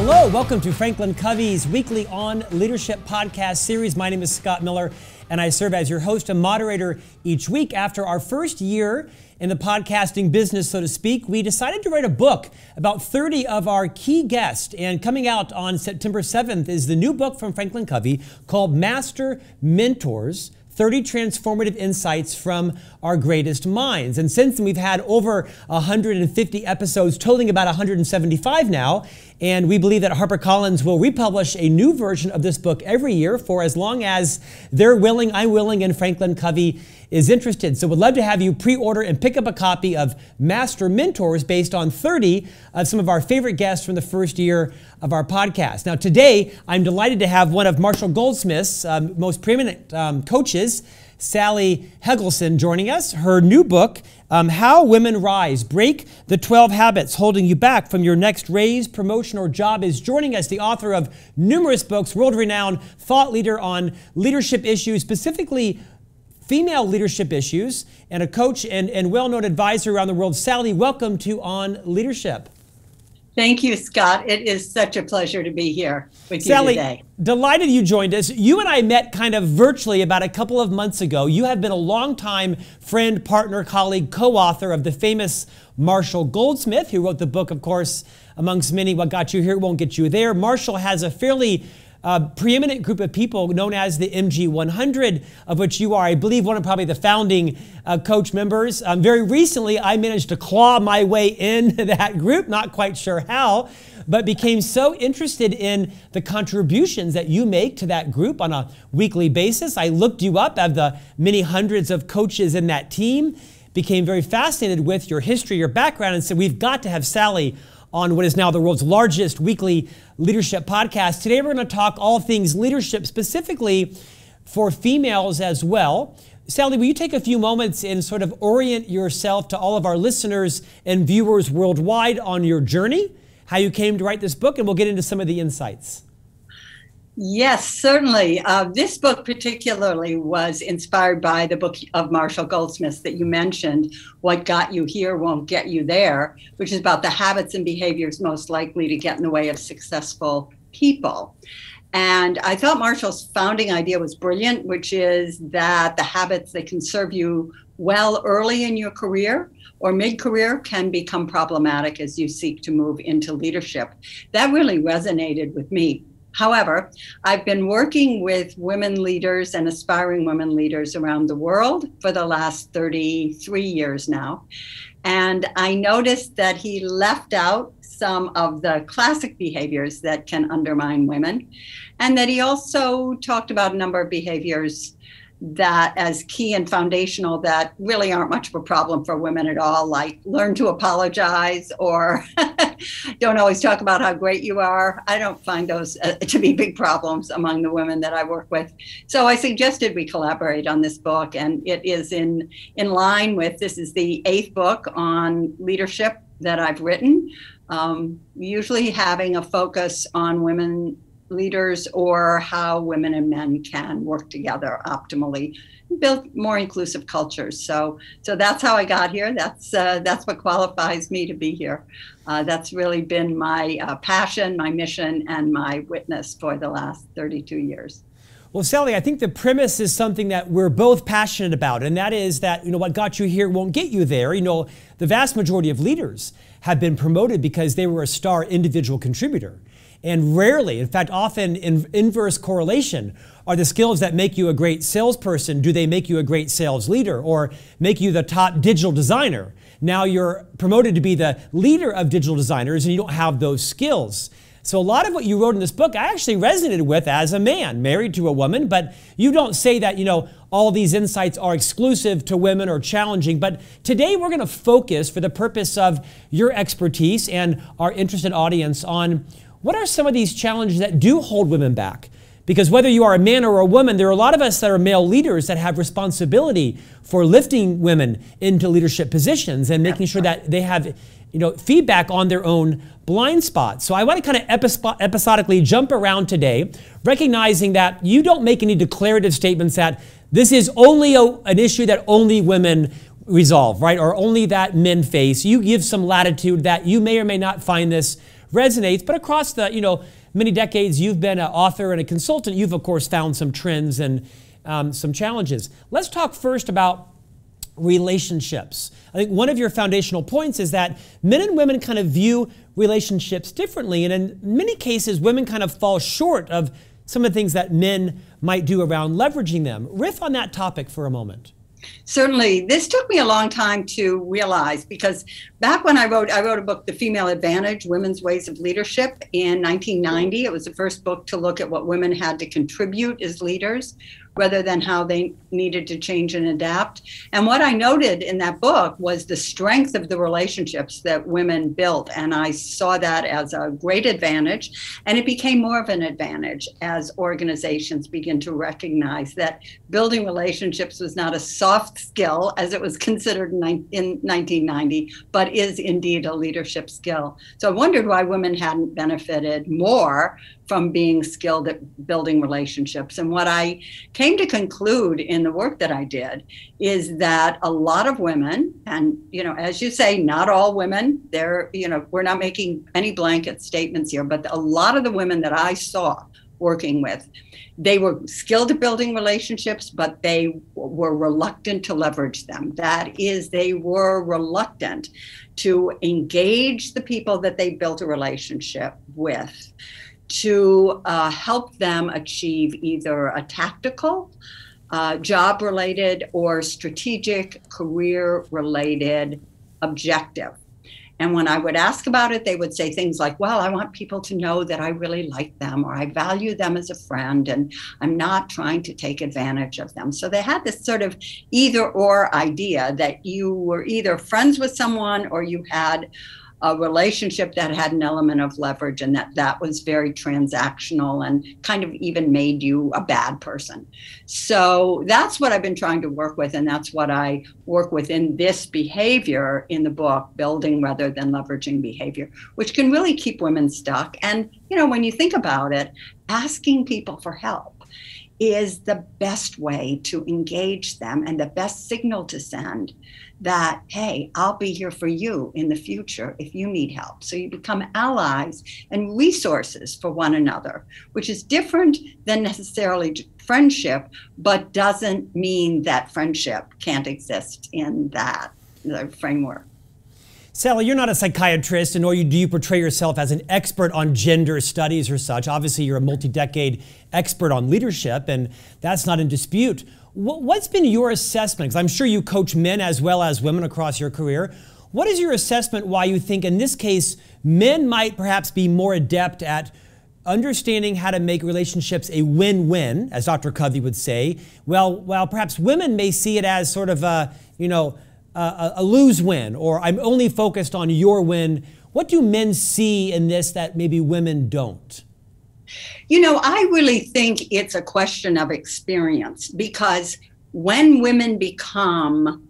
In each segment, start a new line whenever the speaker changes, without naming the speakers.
Hello, welcome to Franklin Covey's weekly On Leadership podcast series. My name is Scott Miller, and I serve as your host and moderator each week. After our first year in the podcasting business, so to speak, we decided to write a book about 30 of our key guests. And coming out on September 7th is the new book from Franklin Covey called Master Mentors 30 transformative insights from our greatest minds. And since then, we've had over 150 episodes, totaling about 175 now. And we believe that HarperCollins will republish a new version of this book every year for as long as they're willing, I'm willing, and Franklin Covey is interested. So we'd love to have you pre-order and pick up a copy of Master Mentors based on 30 of some of our favorite guests from the first year of our podcast. Now today, I'm delighted to have one of Marshall Goldsmith's um, most preeminent um, coaches, Sally Helgesen joining us. Her new book, um, How Women Rise Break the 12 Habits Holding You Back from Your Next Raise, Promotion, or Job, is joining us, the author of numerous books, world renowned thought leader on leadership issues, specifically female leadership issues, and a coach and, and well known advisor around the world. Sally, welcome to On Leadership.
Thank you, Scott. It is such a pleasure to be here with
Sally,
you today.
Delighted you joined us. You and I met kind of virtually about a couple of months ago. You have been a longtime friend, partner, colleague, co author of the famous Marshall Goldsmith, who wrote the book, of course, amongst many, What Got You Here Won't Get You There. Marshall has a fairly a preeminent group of people known as the MG100, of which you are, I believe, one of probably the founding uh, coach members. Um, very recently, I managed to claw my way into that group, not quite sure how, but became so interested in the contributions that you make to that group on a weekly basis. I looked you up of the many hundreds of coaches in that team, became very fascinated with your history, your background, and said, We've got to have Sally on what is now the world's largest weekly leadership podcast. Today, we're going to talk all things leadership, specifically for females as well. Sally, will you take a few moments and sort of orient yourself to all of our listeners and viewers worldwide on your journey, how you came to write this book, and we'll get into some of the insights.
Yes, certainly. Uh, this book, particularly, was inspired by the book of Marshall Goldsmith that you mentioned, What Got You Here Won't Get You There, which is about the habits and behaviors most likely to get in the way of successful people. And I thought Marshall's founding idea was brilliant, which is that the habits that can serve you well early in your career or mid career can become problematic as you seek to move into leadership. That really resonated with me However, I've been working with women leaders and aspiring women leaders around the world for the last 33 years now. And I noticed that he left out some of the classic behaviors that can undermine women, and that he also talked about a number of behaviors that as key and foundational that really aren't much of a problem for women at all, like learn to apologize or don't always talk about how great you are. I don't find those uh, to be big problems among the women that I work with. So I suggested we collaborate on this book, and it is in in line with this is the eighth book on leadership that I've written. Um, usually having a focus on women leaders or how women and men can work together optimally build more inclusive cultures so so that's how i got here that's uh, that's what qualifies me to be here uh, that's really been my uh, passion my mission and my witness for the last 32 years
well, Sally, I think the premise is something that we're both passionate about, and that is that you know what got you here won't get you there. You know, the vast majority of leaders have been promoted because they were a star individual contributor. And rarely, in fact, often in inverse correlation, are the skills that make you a great salesperson, do they make you a great sales leader or make you the top digital designer? Now you're promoted to be the leader of digital designers and you don't have those skills. So a lot of what you wrote in this book I actually resonated with as a man, married to a woman, but you don't say that, you know, all these insights are exclusive to women or challenging. But today we're going to focus for the purpose of your expertise and our interested audience on what are some of these challenges that do hold women back? Because whether you are a man or a woman, there are a lot of us that are male leaders that have responsibility for lifting women into leadership positions and making sure that they have you know, feedback on their own blind spots. So I want to kind of episodically jump around today, recognizing that you don't make any declarative statements that this is only a, an issue that only women resolve, right? Or only that men face. You give some latitude that you may or may not find this resonates. But across the, you know, many decades you've been an author and a consultant, you've of course found some trends and um, some challenges. Let's talk first about relationships. I think one of your foundational points is that men and women kind of view relationships differently. And in many cases, women kind of fall short of some of the things that men might do around leveraging them. Riff on that topic for a moment.
Certainly, this took me a long time to realize because back when I wrote, I wrote a book, The Female Advantage: Women's Ways of Leadership, in 1990. It was the first book to look at what women had to contribute as leaders rather than how they needed to change and adapt. And what I noted in that book was the strength of the relationships that women built. And I saw that as a great advantage. And it became more of an advantage as organizations begin to recognize that building relationships was not a soft skill as it was considered in 1990, but is indeed a leadership skill. So I wondered why women hadn't benefited more from being skilled at building relationships. And what I came to conclude in the work that I did is that a lot of women, and you know, as you say, not all women, they're, you know, we're not making any blanket statements here, but a lot of the women that I saw working with, they were skilled at building relationships, but they were reluctant to leverage them. That is, they were reluctant to engage the people that they built a relationship with to uh, help them achieve either a tactical, uh, job related, or strategic, career related objective. And when I would ask about it, they would say things like, Well, I want people to know that I really like them or I value them as a friend and I'm not trying to take advantage of them. So they had this sort of either or idea that you were either friends with someone or you had a relationship that had an element of leverage and that that was very transactional and kind of even made you a bad person. So that's what i've been trying to work with and that's what i work with in this behavior in the book building rather than leveraging behavior which can really keep women stuck. And you know when you think about it asking people for help is the best way to engage them and the best signal to send that, hey, I'll be here for you in the future if you need help. So you become allies and resources for one another, which is different than necessarily friendship, but doesn't mean that friendship can't exist in that framework.
Sally, you're not a psychiatrist, and nor do you portray yourself as an expert on gender studies or such. Obviously, you're a multi decade expert on leadership, and that's not in dispute. What's been your assessment? Because I'm sure you coach men as well as women across your career. What is your assessment why you think, in this case, men might perhaps be more adept at understanding how to make relationships a win-win, as Dr. Covey would say, well, while perhaps women may see it as sort of a, you know, a, a lose win, or I'm only focused on your win. What do men see in this that maybe women don't?
You know, I really think it's a question of experience because when women become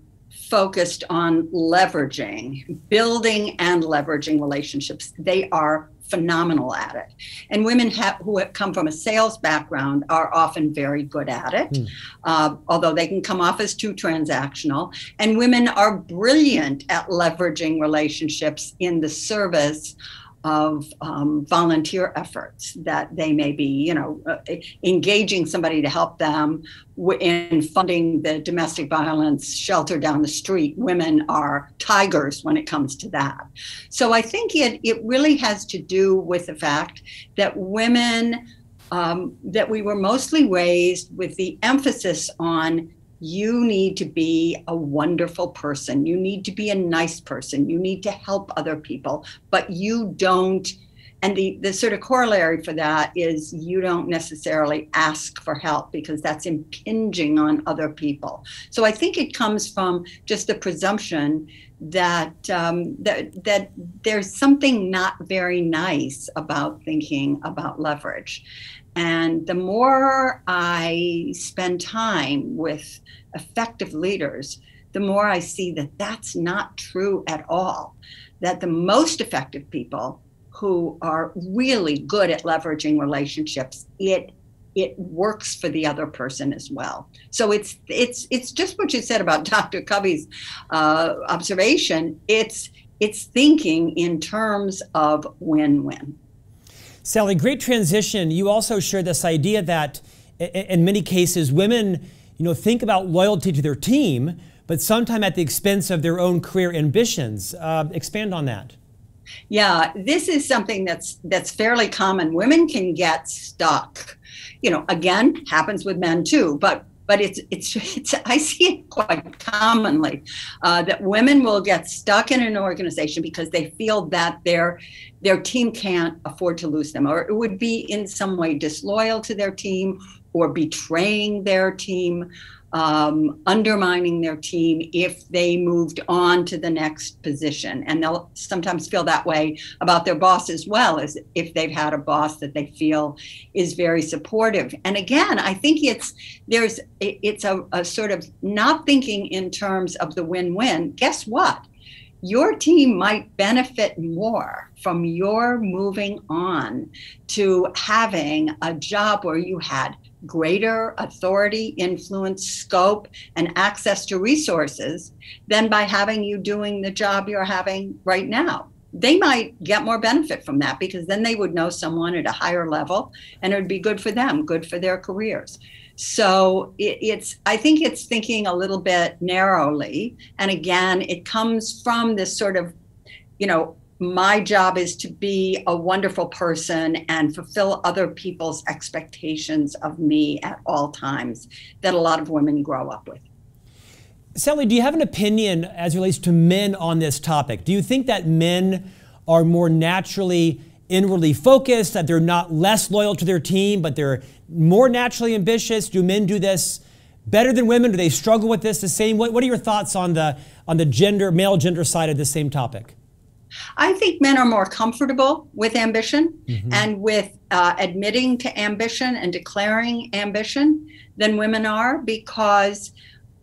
focused on leveraging, building and leveraging relationships, they are phenomenal at it. And women have, who have come from a sales background are often very good at it, mm. uh, although they can come off as too transactional. And women are brilliant at leveraging relationships in the service of um, volunteer efforts that they may be, you know, uh, engaging somebody to help them in funding the domestic violence shelter down the street. Women are tigers when it comes to that. So I think it, it really has to do with the fact that women, um, that we were mostly raised with the emphasis on you need to be a wonderful person. You need to be a nice person. You need to help other people, but you don't. And the, the sort of corollary for that is you don't necessarily ask for help because that's impinging on other people. So I think it comes from just the presumption that um, that that there's something not very nice about thinking about leverage. And the more I spend time with effective leaders, the more I see that that's not true at all. That the most effective people who are really good at leveraging relationships, it it works for the other person as well. So it's it's it's just what you said about Dr. Covey's uh, observation. It's it's thinking in terms of win win.
Sally, great transition. You also share this idea that in many cases, women you know, think about loyalty to their team, but sometimes at the expense of their own career ambitions. Uh, expand on that.
Yeah, this is something that's that's fairly common. Women can get stuck. You know, again, happens with men too, but but it's it's, it's I see it quite commonly uh, that women will get stuck in an organization because they feel that their their team can't afford to lose them, or it would be in some way disloyal to their team, or betraying their team um, undermining their team if they moved on to the next position. And they'll sometimes feel that way about their boss as well, as if they've had a boss that they feel is very supportive. And again, I think it's there's it's a, a sort of not thinking in terms of the win-win. Guess what? your team might benefit more from your moving on to having a job where you had greater authority, influence, scope, and access to resources than by having you doing the job you're having right now. They might get more benefit from that because then they would know someone at a higher level and it would be good for them, good for their careers. So it, it's, I think it's thinking a little bit narrowly. And again, it comes from this sort of, you know, my job is to be a wonderful person and fulfill other people's expectations of me at all times that a lot of women grow up with.
Sally, do you have an opinion as relates to men on this topic? Do you think that men are more naturally inwardly focused, that they're not less loyal to their team, but they're more naturally ambitious? Do men do this better than women? Do they struggle with this the same? What, what are your thoughts on the on the gender, male gender side of the same topic?
I think men are more comfortable with ambition mm-hmm. and with uh, admitting to ambition and declaring ambition than women are because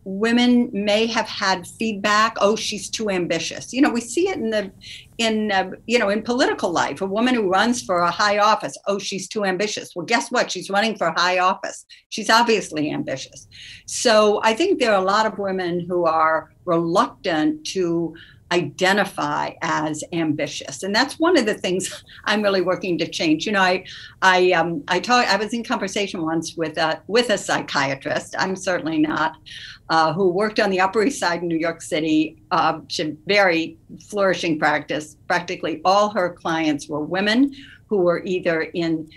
women may have had feedback oh she's too ambitious. You know we see it in the in uh, you know in political life a woman who runs for a high office oh she's too ambitious. Well guess what? She's running for a high office. She's obviously ambitious. So i think there are a lot of women who are reluctant to identify as ambitious. And that's one of the things i'm really working to change. You know i i um i taught i was in conversation once with a with a psychiatrist i'm certainly not uh, who worked on the upper east side in new york city uh, she very flourishing practice. Practically all her clients were women who were either in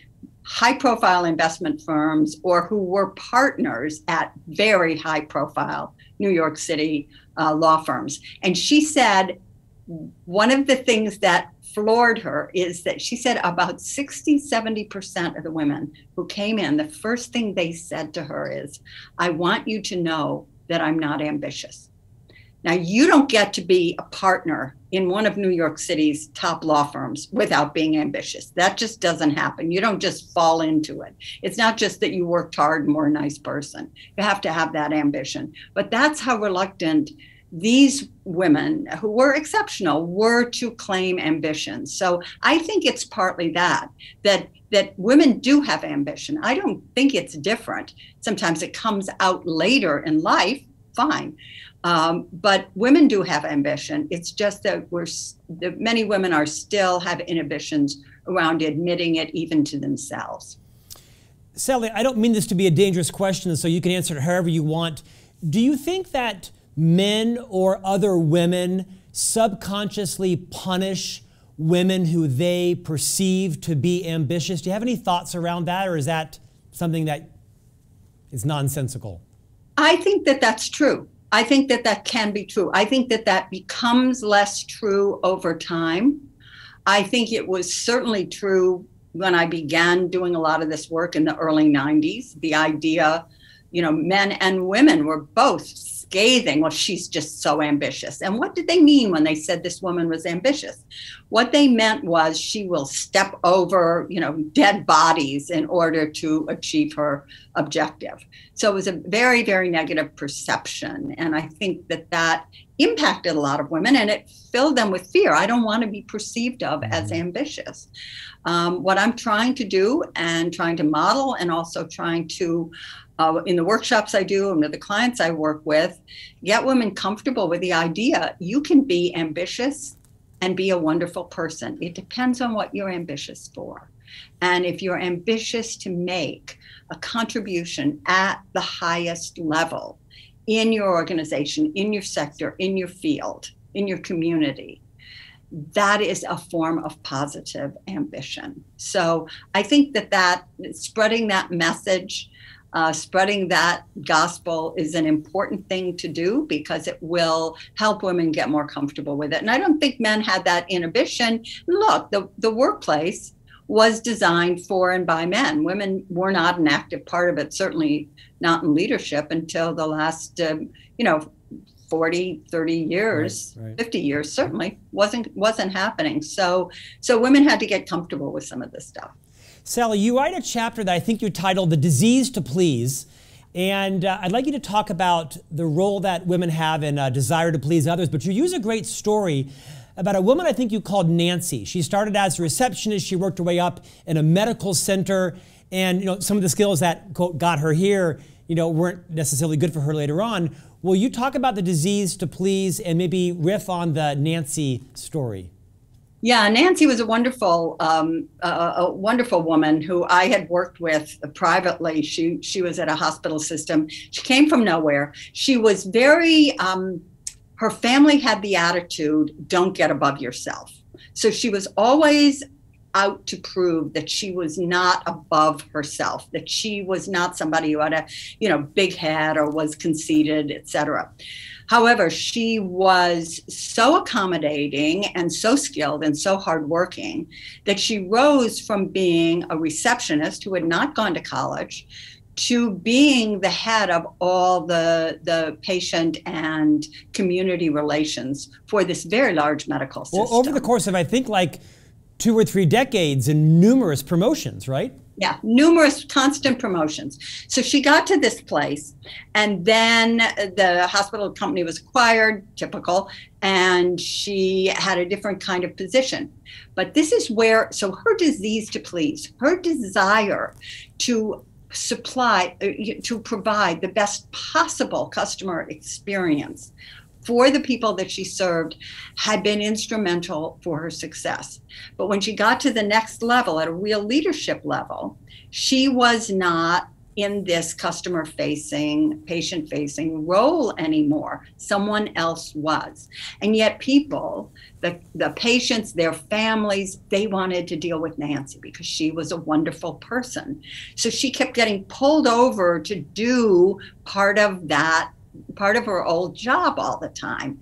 high profile investment firms or who were partners at very high profile New York City uh, law firms. And she said one of the things that floored her is that she said about 60, 70% of the women who came in, the first thing they said to her is, I want you to know that I'm not ambitious. Now, you don't get to be a partner in one of New York City's top law firms without being ambitious. That just doesn't happen. You don't just fall into it. It's not just that you worked hard and were a nice person. You have to have that ambition. But that's how reluctant these women who were exceptional were to claim ambition. So I think it's partly that that that women do have ambition. I don't think it's different. Sometimes it comes out later in life, fine. Um, but women do have ambition. It's just that we're that many women are still have inhibitions around admitting it even to themselves.
Sally, I don't mean this to be a dangerous question, so you can answer it however you want. Do you think that men or other women subconsciously punish women who they perceive to be ambitious? Do you have any thoughts around that, or is that something that is nonsensical?
I think that that's true. I think that that can be true. I think that that becomes less true over time. I think it was certainly true when I began doing a lot of this work in the early 90s. The idea, you know, men and women were both scathing, well, she's just so ambitious. And what did they mean when they said this woman was ambitious? What they meant was she will step over, you know, dead bodies in order to achieve her objective. So it was a very, very negative perception. And I think that that impacted a lot of women and it filled them with fear. I don't want to be perceived of as mm-hmm. ambitious. Um, what I'm trying to do and trying to model and also trying to uh, in the workshops I do and with the clients I work with, get women comfortable with the idea you can be ambitious and be a wonderful person. It depends on what you're ambitious for. And if you're ambitious to make a contribution at the highest level in your organization, in your sector, in your field, in your community, that is a form of positive ambition. So I think that that spreading that message, uh, spreading that gospel is an important thing to do because it will help women get more comfortable with it. And I don't think men had that inhibition. Look, the, the workplace was designed for and by men. Women were not an active part of it, certainly not in leadership until the last, um, you know, 40 30 years right, right. 50 years certainly wasn't wasn't happening so so women had to get comfortable with some of this stuff
sally you write a chapter that i think you titled the disease to please and uh, i'd like you to talk about the role that women have in uh, desire to please others but you use a great story about a woman i think you called nancy she started as a receptionist she worked her way up in a medical center and you know some of the skills that quote got her here you know weren't necessarily good for her later on Will you talk about the disease to please and maybe riff on the Nancy story?
Yeah, Nancy was a wonderful, um, uh, a wonderful woman who I had worked with privately. She she was at a hospital system. She came from nowhere. She was very. Um, her family had the attitude, "Don't get above yourself." So she was always out to prove that she was not above herself, that she was not somebody who had a, you know, big head or was conceited, etc. However, she was so accommodating and so skilled and so hardworking that she rose from being a receptionist who had not gone to college to being the head of all the the patient and community relations for this very large medical system.
Well, over the course of I think like two or three decades and numerous promotions, right?
Yeah, numerous constant promotions. So she got to this place, and then the hospital company was acquired, typical, and she had a different kind of position. But this is where, so her disease to please, her desire to supply, uh, to provide the best possible customer experience for the people that she served had been instrumental for her success. But when she got to the next level, at a real leadership level, she was not in this customer facing, patient facing role anymore. Someone else was. And yet, people, the, the patients, their families, they wanted to deal with Nancy because she was a wonderful person. So she kept getting pulled over to do part of that part of her old job all the time.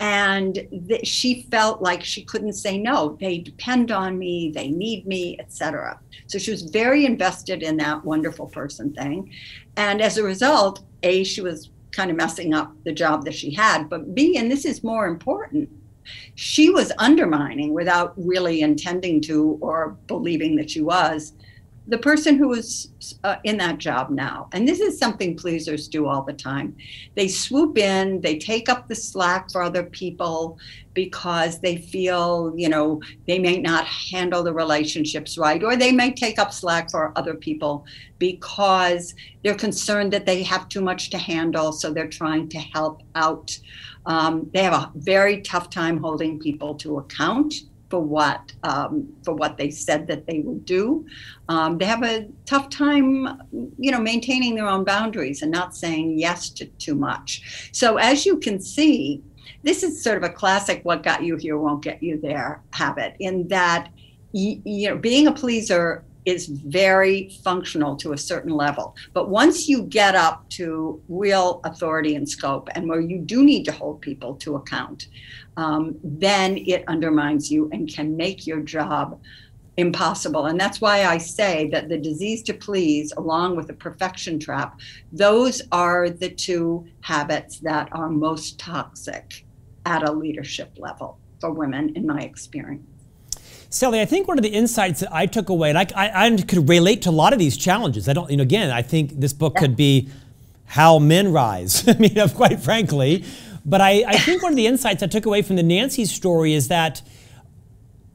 And th- she felt like she couldn't say no. They depend on me they need me etc so she was very invested in that wonderful person thing. And as a result a she was kind of messing up the job that she had but b and this is more important she was undermining without really intending to or believing that she was the person who is uh, in that job now, and this is something pleasers do all the time, they swoop in, they take up the slack for other people because they feel, you know, they may not handle the relationships right, or they may take up slack for other people because they're concerned that they have too much to handle, so they're trying to help out. Um, they have a very tough time holding people to account for what um, for what they said that they would do. Um, they have a tough time, you know, maintaining their own boundaries and not saying yes to too much. So as you can see, this is sort of a classic "what got you here won't get you there" habit. In that, you, you know, being a pleaser is very functional to a certain level. But once you get up to real authority and scope, and where you do need to hold people to account, um, then it undermines you and can make your job impossible. And that's why I say that the disease to please, along with the perfection trap, those are the two habits that are most toxic at a leadership level for women, in my experience.
Sally, I think one of the insights that I took away, and I, I, I could relate to a lot of these challenges. I don't, you know, again, I think this book could be how men rise. I mean, quite frankly, but I, I think one of the insights I took away from the Nancy story is that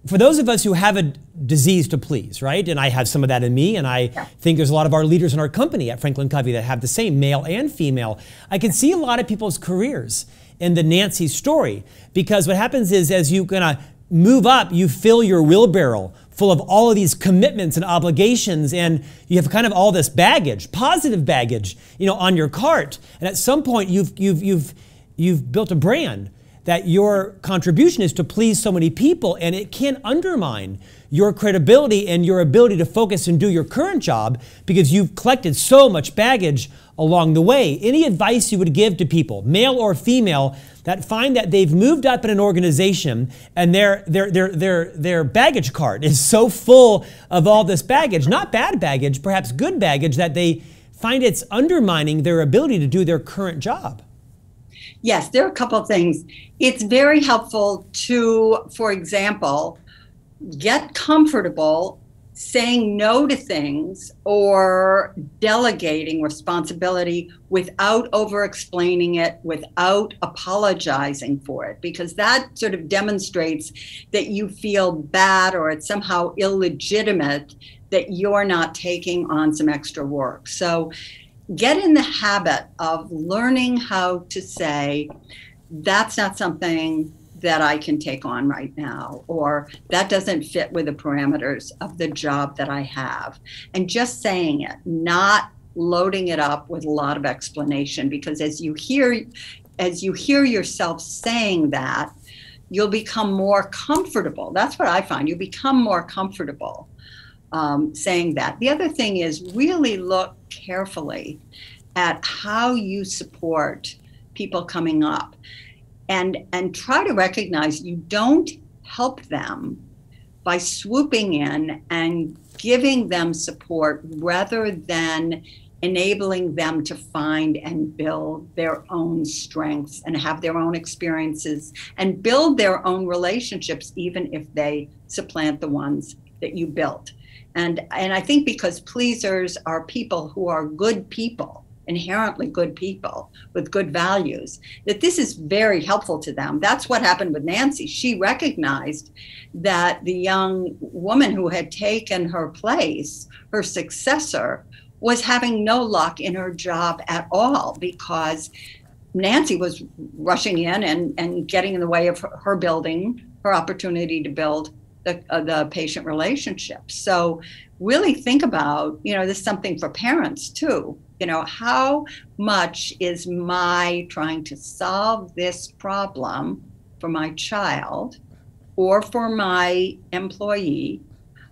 for those of us who have a disease to please, right? And I have some of that in me, and I yeah. think there's a lot of our leaders in our company at Franklin Covey that have the same, male and female. I can see a lot of people's careers in the Nancy story because what happens is as you kind of move up, you fill your wheelbarrow full of all of these commitments and obligations and you have kind of all this baggage, positive baggage, you know, on your cart. And at some point you've you've you've you've built a brand that your contribution is to please so many people and it can undermine your credibility and your ability to focus and do your current job because you've collected so much baggage along the way. Any advice you would give to people, male or female, that find that they've moved up in an organization and their, their, their, their, their baggage cart is so full of all this baggage, not bad baggage, perhaps good baggage, that they find it's undermining their ability to do their current job?
Yes, there are a couple of things. It's very helpful to, for example, get comfortable saying no to things or delegating responsibility without over explaining it, without apologizing for it, because that sort of demonstrates that you feel bad or it's somehow illegitimate that you're not taking on some extra work. So get in the habit of learning how to say, that's not something that I can take on right now, or that doesn't fit with the parameters of the job that I have. And just saying it, not loading it up with a lot of explanation, because as you hear, as you hear yourself saying that, you'll become more comfortable. That's what I find. You become more comfortable um, saying that. The other thing is really look carefully at how you support people coming up and and try to recognize you don't help them by swooping in and giving them support rather than enabling them to find and build their own strengths and have their own experiences and build their own relationships even if they supplant the ones that you built. And and i think because pleasers are people who are good people inherently good people with good values that this is very helpful to them. That's what happened with nancy. She recognized that the young woman who had taken her place her successor was having no luck in her job at all because nancy was rushing in and, and getting in the way of her, her building her opportunity to build the, uh, the patient relationship. So really think about, you know, this is something for parents too. You know, how much is my trying to solve this problem for my child or for my employee?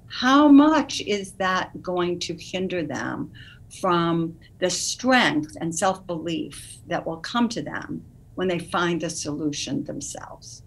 How much is that going to hinder them from the strength and self belief that will come to them when they find a solution themselves?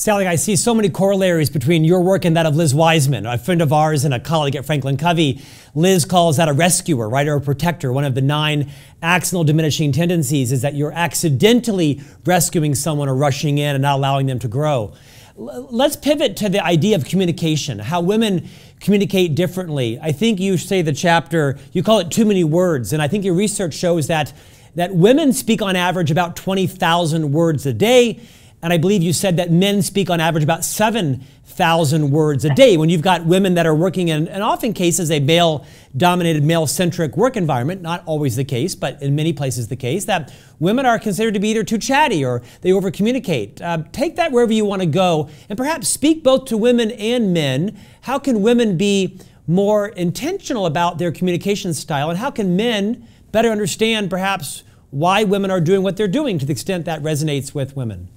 Sally, I see so many corollaries between your work and that of Liz Wiseman, a friend of ours and a colleague at Franklin Covey. Liz calls that a rescuer, right, or a protector. One of the nine accidental diminishing tendencies is that you're accidentally rescuing someone or rushing in and not allowing them to grow. let's pivot to the idea of communication, how women communicate differently. I think you say the chapter, you call it too many words, and I think your research shows that that women speak on average about 20,000 words a day and I believe you said that men speak on average about 7,000 words a day. When you've got women that are working in, in often cases, a male dominated, male centric work environment, not always the case, but in many places the case, that women are considered to be either too chatty or they over communicate. Uh, take that wherever you want to go and perhaps speak both to women and men. How can women be more intentional about their communication style? And how can men better understand perhaps why women are doing what they're doing to the extent that resonates with women?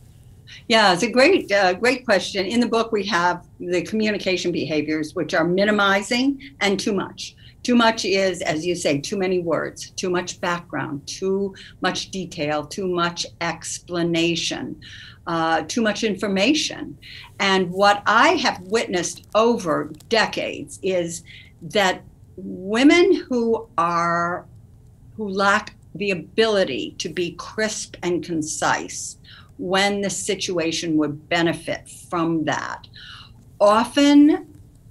Yeah, it's a great, uh, great question. In the book, we have the communication behaviors, which are minimizing and too much. Too much is, as you say, too many words, too much background, too much detail, too much explanation, uh, too much information. And what I have witnessed over decades is that women who are who lack the ability to be crisp and concise when the situation would benefit from that. Often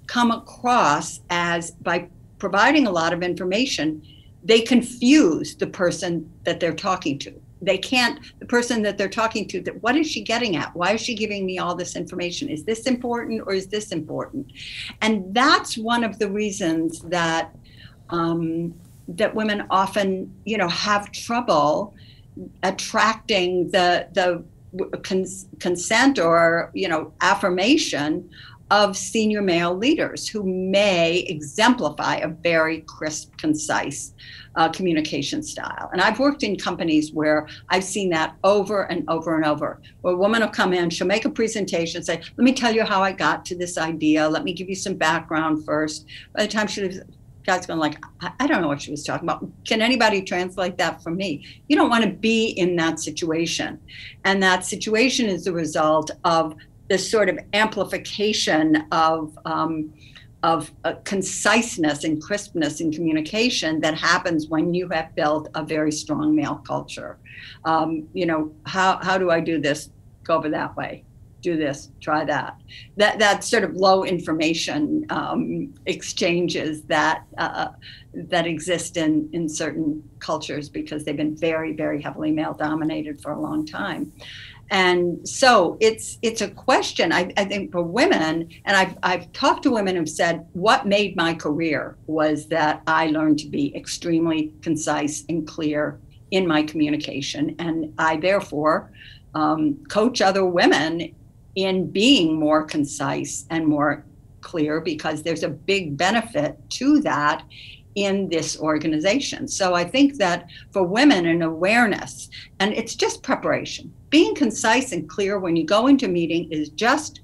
come across as by providing a lot of information they confuse the person that they're talking to. They can't the person that they're talking to that what is she getting at? Why is she giving me all this information? Is this important or is this important? And that's one of the reasons that um, that women often you know have trouble attracting the the cons- consent or you know affirmation of senior male leaders who may exemplify a very crisp, concise uh, communication style. And I've worked in companies where I've seen that over and over and over. Where a woman will come in, she'll make a presentation, say, "Let me tell you how I got to this idea. Let me give you some background first. By the time she leaves, guy's going like, I, I don't know what she was talking about. Can anybody translate that for me? You don't want to be in that situation, and that situation is the result of this sort of amplification of um, of uh, conciseness and crispness in communication that happens when you have built a very strong male culture. Um, you know, how how do I do this? Go over that way. Do this. Try that. That that sort of low information um, exchanges that uh, that exist in in certain cultures because they've been very very heavily male dominated for a long time and so it's it's a question I, I, think for women and I've, I've talked to women who've said what made my career was that i learned to be extremely concise and clear in my communication and i therefore um, coach other women in being more concise and more clear because there's a big benefit to that in this organization. So I think that for women, an awareness, and it's just preparation. Being concise and clear when you go into meeting is just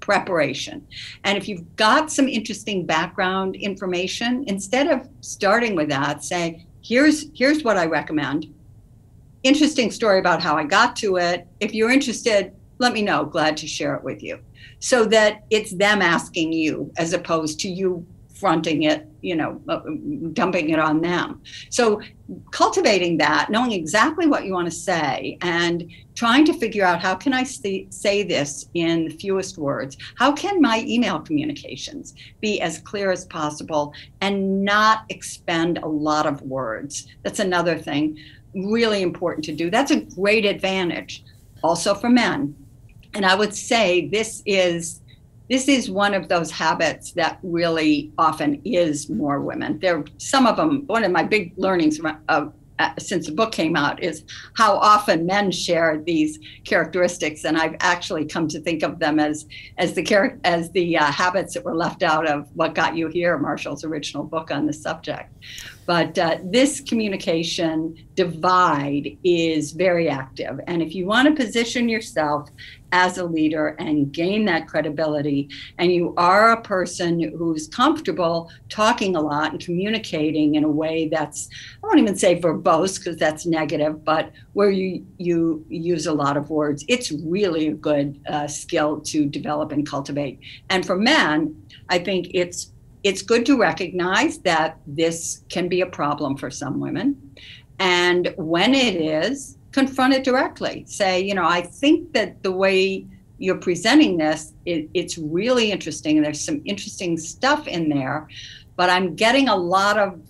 preparation. And if you've got some interesting background information, instead of starting with that, say, here's here's what I recommend. Interesting story about how I got to it. If you're interested, let me know. Glad to share it with you. So that it's them asking you as opposed to you fronting it, you know, uh, dumping it on them. So cultivating that, knowing exactly what you want to say, and trying to figure out how can I say this in the fewest words? How can my email communications be as clear as possible and not expend a lot of words? That's another thing really important to do. That's a great advantage also for men. And I would say this is this is one of those habits that really often is more women. There, some of them. One of my big learnings uh, since the book came out is how often men share these characteristics, and I've actually come to think of them as as the as the uh, habits that were left out of "What Got You Here," Marshall's original book on the subject. But uh, this communication divide is very active, and if you want to position yourself as a leader and gain that credibility. And you are a person who's comfortable talking a lot and communicating in a way that's, I won't even say verbose because that's negative, but where you, you use a lot of words. It's really a good uh, skill to develop and cultivate. And for men, I think it's it's good to recognize that this can be a problem for some women. And when it is, confront it directly. Say, you know, I think that the way you're presenting this, it, it's really interesting, there's some interesting stuff in there, but I'm getting a lot of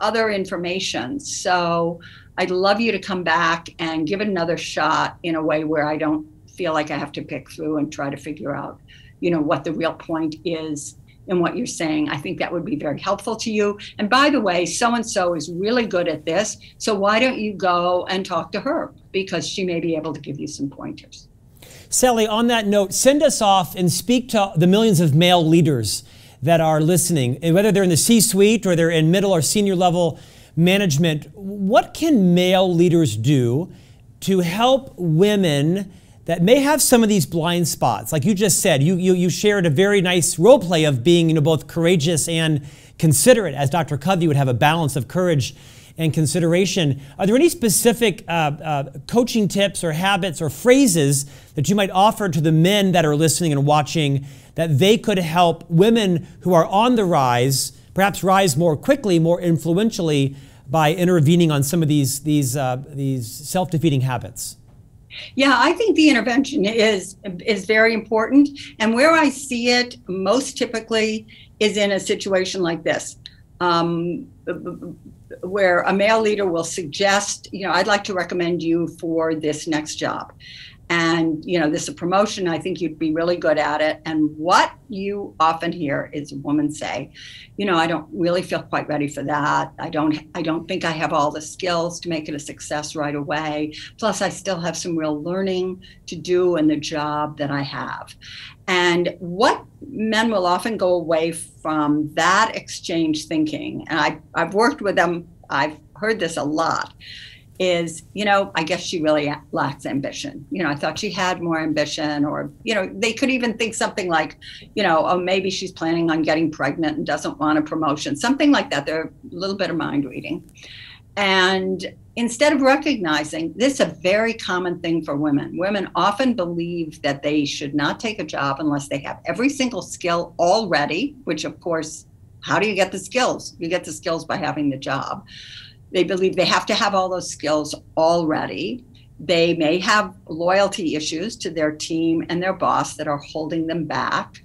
other information. So I'd love you to come back and give it another shot in a way where I don't feel like I have to pick through and try to figure out, you know, what the real point is in what you're saying. I think that would be very helpful to you. And by the way, so and so is really good at this. So why don't you go and talk to her? Because she may be able to give you some pointers.
Sally, on that note, send us off and speak to the millions of male leaders that are listening, and whether they're in the C suite or they're in middle or senior level management. What can male leaders do to help women? That may have some of these blind spots. Like you just said, you, you, you shared a very nice role play of being you know, both courageous and considerate, as Dr. Covey would have a balance of courage and consideration. Are there any specific uh, uh, coaching tips or habits or phrases that you might offer to the men that are listening and watching that they could help women who are on the rise, perhaps rise more quickly, more influentially by intervening on some of these, these, uh, these self defeating habits?
Yeah, I think the intervention is is very important, and where I see it most typically is in a situation like this, um, where a male leader will suggest, you know, I'd like to recommend you for this next job, and you know this is a promotion. I think you'd be really good at it. And what you often hear is a woman say you know i don't really feel quite ready for that. I don't i don't think i have all the skills to make it a success right away. Plus i still have some real learning to do in the job that i have. And what men will often go away from that exchange thinking and I, i've worked with them. I've heard this a lot is, you know, I guess she really lacks ambition. You know, I thought she had more ambition, or, you know, they could even think something like, you know, oh, maybe she's planning on getting pregnant and doesn't want a promotion, something like that. They're a little bit of mind reading. And instead of recognizing this is a very common thing for women women often believe that they should not take a job unless they have every single skill already which of course how do you get the skills you get the skills by having the job they believe they have to have all those skills already. They may have loyalty issues to their team and their boss that are holding them back.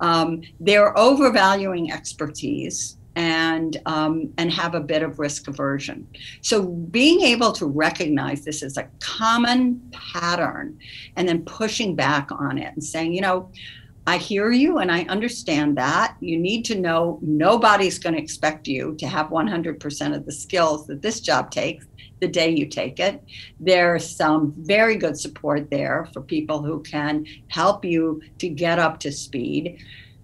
Um, they're overvaluing expertise and um, and have a bit of risk aversion. So being able to recognize this as a common pattern and then pushing back on it and saying, you know, I hear you and I understand that. You need to know nobody's going to expect you to have 100% of the skills that this job takes the day you take it. There's some very good support there for people who can help you to get up to speed.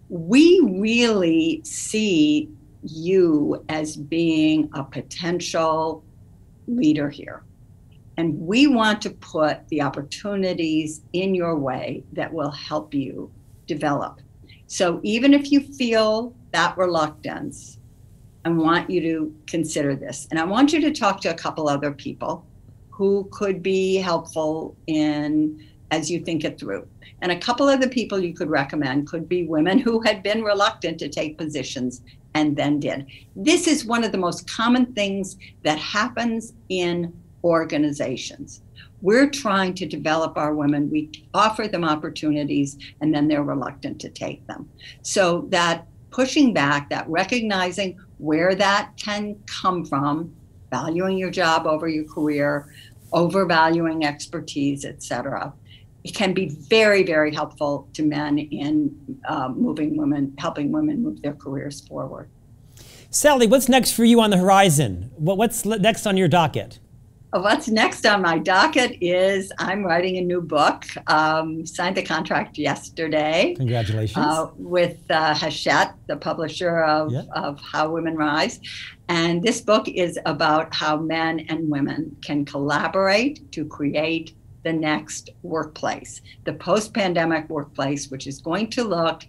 We really see you as being a potential leader here. And we want to put the opportunities in your way that will help you develop. So even if you feel that reluctance, I want you to consider this. And I want you to talk to a couple other people who could be helpful in as you think it through. And a couple of the people you could recommend could be women who had been reluctant to take positions and then did. This is one of the most common things that happens in organizations. We're trying to develop our women. We offer them opportunities and then they're reluctant to take them. So that pushing back, that recognizing where that can come from, valuing your job over your career, overvaluing expertise, etc. It can be very, very helpful to men in uh, moving women, helping women move their careers forward.
Sally, what's next for you on the horizon? What's next on your docket?
What's next on my docket is I'm writing a new book. Um, signed the contract yesterday.
Congratulations. Uh,
with uh, Hachette, the publisher of, yeah. of How Women Rise. And this book is about how men and women can collaborate to create the next workplace, the post pandemic workplace, which is going to look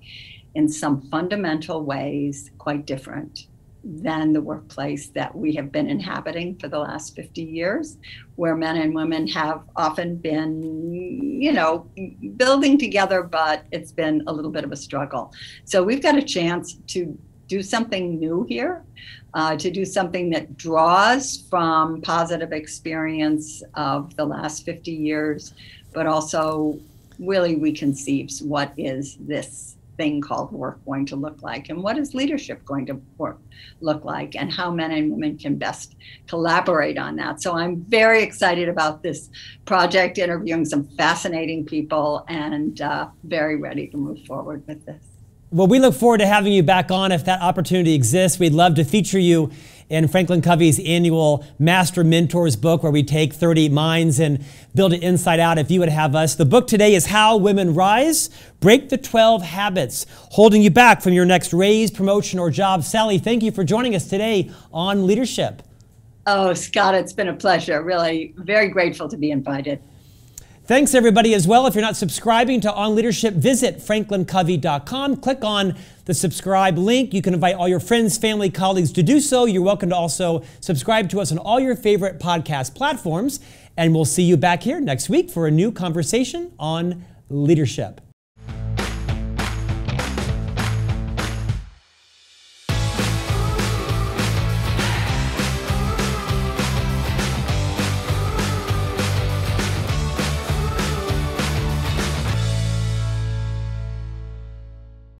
in some fundamental ways quite different than the workplace that we have been inhabiting for the last 50 years, where men and women have often been, you know, building together, but it's been a little bit of a struggle. So we've got a chance to do something new here, uh, to do something that draws from positive experience of the last 50 years, but also really reconceives what is this thing called work going to look like? And what is leadership going to work look like? And how men and women can best collaborate on that? So i'm very excited about this project interviewing some fascinating people and uh, very ready to move forward with this
well we look forward to having you back on if that opportunity exists we'd love to feature you in Franklin Covey's annual Master Mentors book, where we take 30 minds and build it inside out. If you would have us, the book today is How Women Rise Break the 12 Habits Holding You Back from Your Next Raise, Promotion, or Job. Sally, thank you for joining us today on Leadership.
Oh, Scott, it's been a pleasure. Really, very grateful to be invited.
Thanks, everybody, as well. If you're not subscribing to On Leadership, visit franklincovey.com. Click on the subscribe link. You can invite all your friends, family, colleagues to do so. You're welcome to also subscribe to us on all your favorite podcast platforms. And we'll see you back here next week for a new conversation on leadership.